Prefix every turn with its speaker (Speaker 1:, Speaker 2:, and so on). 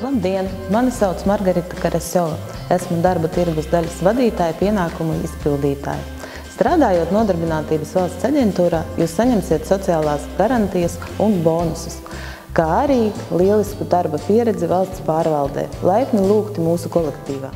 Speaker 1: Labdien! Mani sauc Margarita Karasjova. Esmu darba tirgus daļas vadītāja pienākumu izpildītāja. Strādājot Nodarbinātības valsts aģentūrā, jūs saņemsiet sociālās garantijas un bonusus, kā arī lielisku darba pieredzi valsts pārvaldē. Laipni lūgti mūsu kolektīvā!